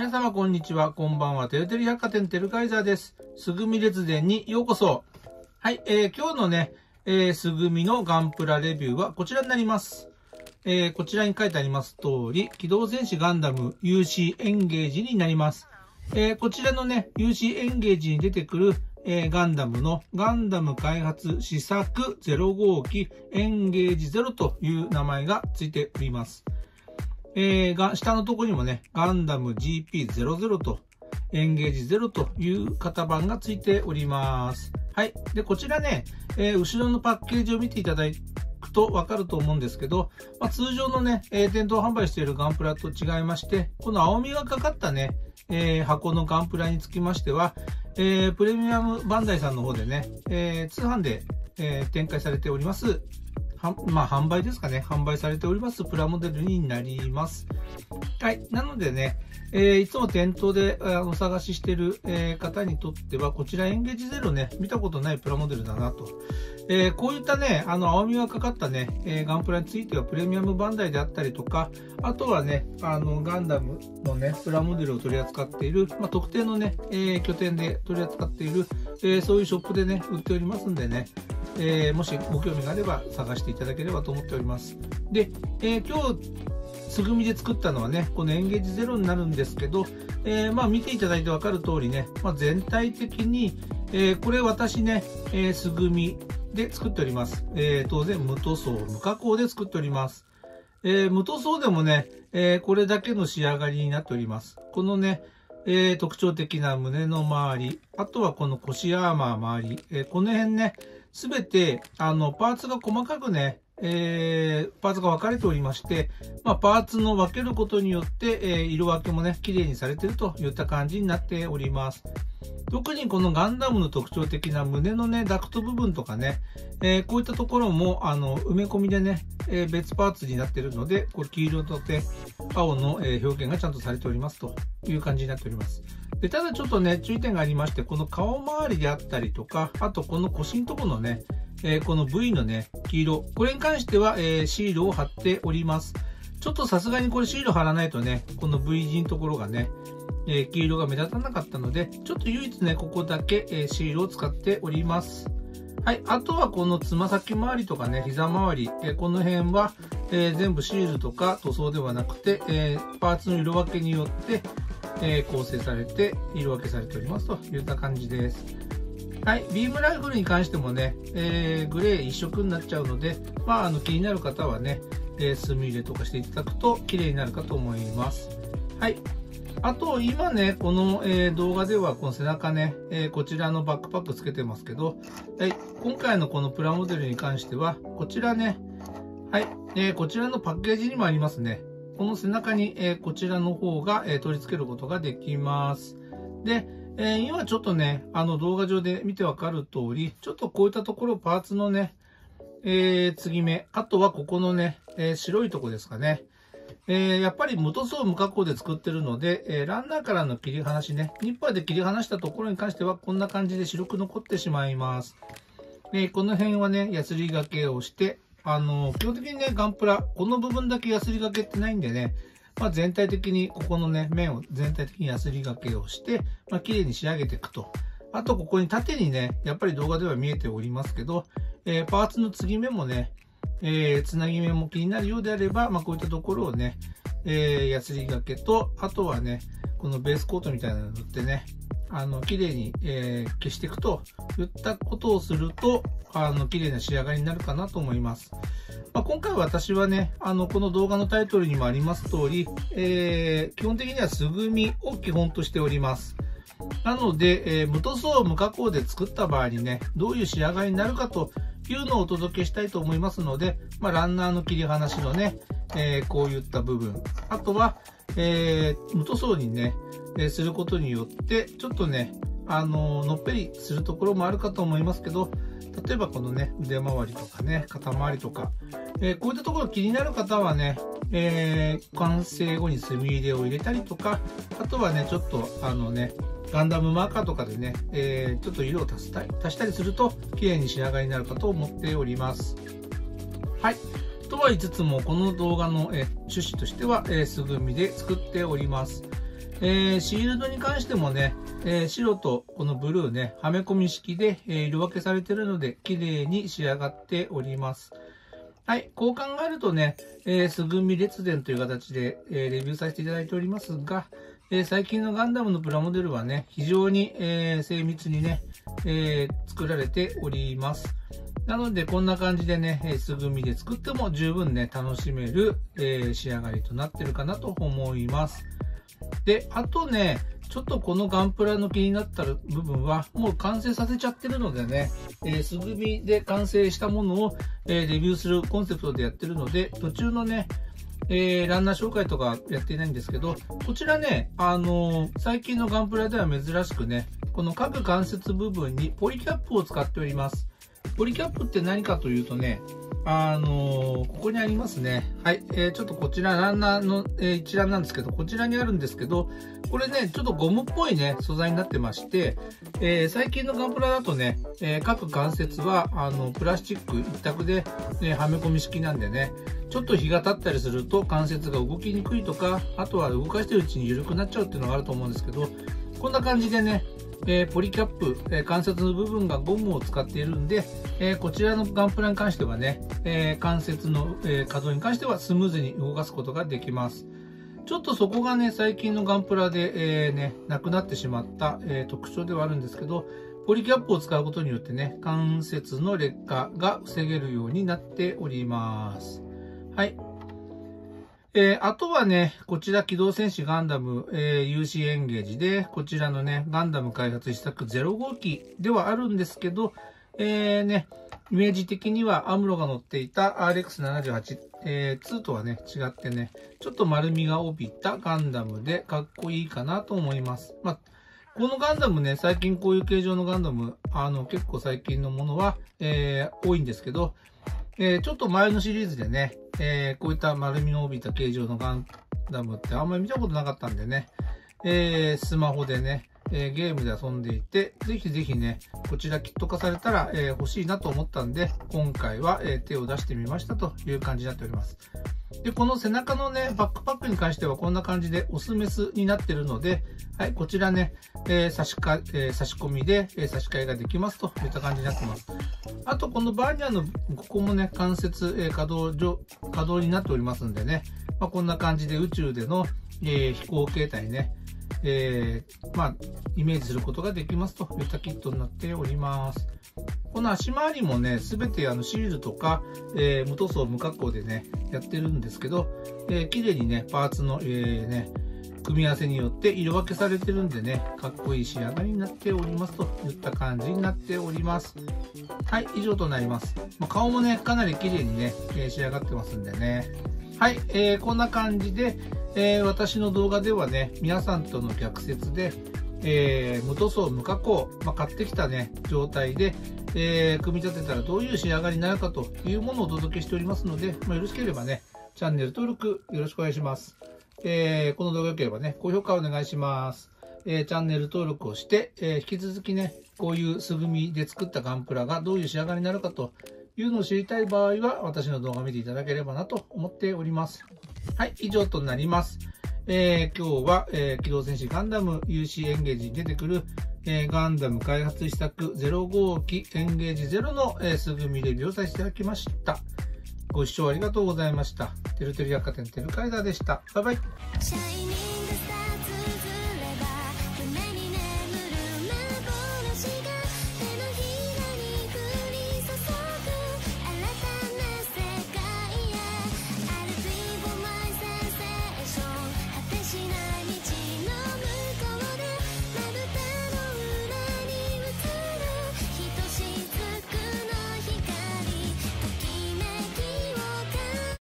皆様こんにちは。こんばんは。テレテレ百貨店テルカイザーです。すぐみ列伝にようこそ。はい。えー、今日のね、えー、すぐみのガンプラレビューはこちらになります。えー、こちらに書いてあります通り、機動戦士ガンダム UC エンゲージになります。えー、こちらのね、UC エンゲージに出てくる、えー、ガンダムのガンダム開発試作0号機エンゲージ0という名前がついております。えー、が、下のところにもね、ガンダム GP00 と、エンゲージ0という型番がついております。はい。で、こちらね、えー、後ろのパッケージを見ていただくとわかると思うんですけど、まあ、通常のね、えー、店頭販売しているガンプラと違いまして、この青みがかかったね、えー、箱のガンプラにつきましては、えー、プレミアムバンダイさんの方でね、えー、通販で、えー、展開されております、はまあ、販売ですかね。販売されておりますプラモデルになります。はい。なのでね、えー、いつも店頭でお探ししてる、えー、方にとっては、こちらエンゲージゼロね、見たことないプラモデルだなと。えー、こういったね、あの、青みがかかったね、えガンプラについてはプレミアムバンダイであったりとか、あとはね、あの、ガンダムのね、プラモデルを取り扱っている、まあ、特定のね、え拠点で取り扱っている、えそういうショップでね、売っておりますんでね、えー、もしご興味があれば探していただければと思っております。で、えー、今日、つぐみで作ったのはね、このエンゲージゼロになるんですけど、えー、まあ見ていただいてわかる通りね、まあ、全体的に、えこれ私ね、えすぐみで作っております。え当然無塗装、無加工で作っております。え無塗装でもね、えこれだけの仕上がりになっております。このね、え特徴的な胸の周り、あとはこの腰アーマー周り、えこの辺ね、すべて、あの、パーツが細かくね、えー、パーツが分かれておりまして、まあ、パーツの分けることによって、えー、色分けもね、綺麗にされているといった感じになっております。特にこのガンダムの特徴的な胸のね、ダクト部分とかね、えー、こういったところも、あの、埋め込みでね、えー、別パーツになっているので、これ黄色とて青の、え、表現がちゃんとされておりますという感じになっております。で、ただちょっとね、注意点がありまして、この顔周りであったりとか、あとこの腰のところのね、えー、この V のね、黄色、これに関しては、えー、シールを貼っております。ちょっとさすがにこれシール貼らないとね、この V 字のところがね、えー、黄色が目立たなかったので、ちょっと唯一ね、ここだけ、え、シールを使っております。はい。あとはこのつま先周りとかね、膝周り、え、この辺は、え、全部シールとか塗装ではなくて、え、パーツの色分けによって、え構成されて色分けされておりますといった感じです。はい。ビームライフルに関してもね、えグレー一色になっちゃうので、まあ、あの、気になる方はね、え墨入れとかしていただくと綺麗になるかと思います。はい。あと、今ね、この、えー、動画では、この背中ね、えー、こちらのバックパックつけてますけど、はい、今回のこのプラモデルに関しては、こちらね、はい、えー、こちらのパッケージにもありますね。この背中に、えこちらの方が、え取り付けることができます。で、え今ちょっとね、あの動画上で見てわかる通り、ちょっとこういったところパーツのね、え継ぎ目、あとはここのね、え白いとこですかね。えー、やっぱり無塗装無加工で作ってるので、えー、ランナーからの切り離しね、ニッパーで切り離したところに関してはこんな感じで白く残ってしまいます。え、この辺はね、ヤスリがけをして、あの基本的にね、ガンプラ、この部分だけヤスリがけってないんでね、まあ、全体的にここのね、面を全体的にヤスリがけをして、まあ、綺麗に仕上げていくと。あと、ここに縦にね、やっぱり動画では見えておりますけど、えパーツの継ぎ目もね、えー、つなぎ目も気になるようであれば、まあ、こういったところをね、えー、やすりがけと、あとはね、このベースコートみたいなの塗ってね、あの、綺麗に、えー、消していくといったことをすると、あの、綺麗な仕上がりになるかなと思います。まあ、今回私はね、あの、この動画のタイトルにもあります通り、えー、基本的には素組みを基本としております。なので、えー、無塗装無加工で作った場合にね、どういう仕上がりになるかというのをお届けしたいと思いますので、まあ、ランナーの切り離しのね、えー、こういった部分、あとは、えー、無塗装にね、え、することによって、ちょっとね、あののっぺりするところもあるかと思いますけど、例えばこのね、腕回りとかね、肩回りとか、えー、こういったところ気になる方はね、えー、完成後に墨入れを入れたりとか、あとはね、ちょっとあのね、ガンダムマーカーとかでね、えー、ちょっと色を足したり足したりすると綺麗に仕上がりになるかと思っております。はい。とは言いつつも、この動画の、え趣旨としては、えー、すぐみで作っております。えー、シールドに関してもね、えー、白とこのブルーね、はめ込み式で、えー、色分けされているので、綺麗に仕上がっております。はい、こう考えるとね、えー、すぐみ列伝という形で、えー、レビューさせていただいておりますが、えー、最近のガンダムのプラモデルはね、非常に、えー、精密にね、え、作られております。なので、こんな感じでね、えすぐみで作っても十分ね、楽しめる、え仕上がりとなってるかなと思います。で、あとね、ちょっとこのガンプラの気になった部分は、もう完成させちゃってるのでね、えー、すぐみで完成したものを、えー、レビューするコンセプトでやってるので、途中のね、えー、ランナー紹介とかやっていないんですけど、こちらね、あのー、最近のガンプラでは珍しくね、この各関節部分にポリキャップを使っております。ポリキャップって何かというとね、あのー、ここにありますね。はい。えー、ちょっとこちら、ランナーの、えー、一覧なんですけど、こちらにあるんですけど、これね、ちょっとゴムっぽいね、素材になってまして、えー、最近のガンプラだとね、えー、各関節は、あの、プラスチック一択で、ね、はめ込み式なんでね、ちょっと日が経ったりすると関節が動きにくいとか、あとは動かしてるうちに緩くなっちゃうっていうのがあると思うんですけど、こんな感じでね、えー、ポリキャップ、えー、関節の部分がゴムを使っているんで、えー、こちらのガンプラに関してはね、え関節の、え稼働に関してはスムーズに動かすことができます。ちょっとそこがね、最近のガンプラで、えね、なくなってしまった、え特徴ではあるんですけど、ポリキャップを使うことによってね、関節の劣化が防げるようになっております。はい。えー、あとはね、こちら機動戦士ガンダム、えー、UC エンゲージで、こちらのね、ガンダム開発試作0号機ではあるんですけど、えー、ね、イメージ的にはアムロが乗っていた RX78、えー、2とはね、違ってね、ちょっと丸みが帯びたガンダムでかっこいいかなと思います。まあ、このガンダムね、最近こういう形状のガンダム、あの、結構最近のものは、えー、多いんですけど、えー、ちょっと前のシリーズでね、えー、こういった丸みの帯びた形状のガンダムってあんまり見たことなかったんでね、えー、スマホでね、え、ゲームで遊んでいて、ぜひぜひね、こちらキット化されたら、え、欲しいなと思ったんで、今回は、え、手を出してみましたという感じになっております。で、この背中のね、バックパックに関してはこんな感じでオスメスになってるので、はい、こちらね、えー、差しか、えー、差し込みで、えー、差し替えができますといった感じになってます。あと、このバーニャの、ここもね、関節、えー、稼働上、稼働になっておりますんでね、まあ、こんな感じで宇宙での、えー、飛行形態ね、えー、まあ、イメージすることができますといったキットになっております。この足回りもね、すべてあのシールとか、えー、無塗装無加工でね、やってるんですけど、えー、綺麗にね、パーツの、えー、ね、組み合わせによって色分けされてるんでね、かっこいい仕上がりになっておりますといった感じになっております。はい、以上となります。まあ、顔もね、かなり綺麗にね、えー、仕上がってますんでね。はい、えー、こんな感じで、えー、私の動画ではね、皆さんとの逆説で、えー、無塗装無加工、まあ、買ってきたね、状態で、えー、組み立てたらどういう仕上がりになるかというものをお届けしておりますので、まあ、よろしければね、チャンネル登録よろしくお願いします。えー、この動画良ければね、高評価お願いします。えー、チャンネル登録をして、えー、引き続きね、こういう素組みで作ったガンプラがどういう仕上がりになるかというのを知りたい場合は、私の動画を見ていただければなと思っております。はい、以上となります。えー、今日は、えー、機動戦士ガンダム UC エンゲージに出てくる、えー、ガンダム開発試作0号機エンゲージ0の、えー、すぐみレビューをさせていただきました。ご視聴ありがとうございました。てるてる百貨店てるカイダーでした。バイバイ。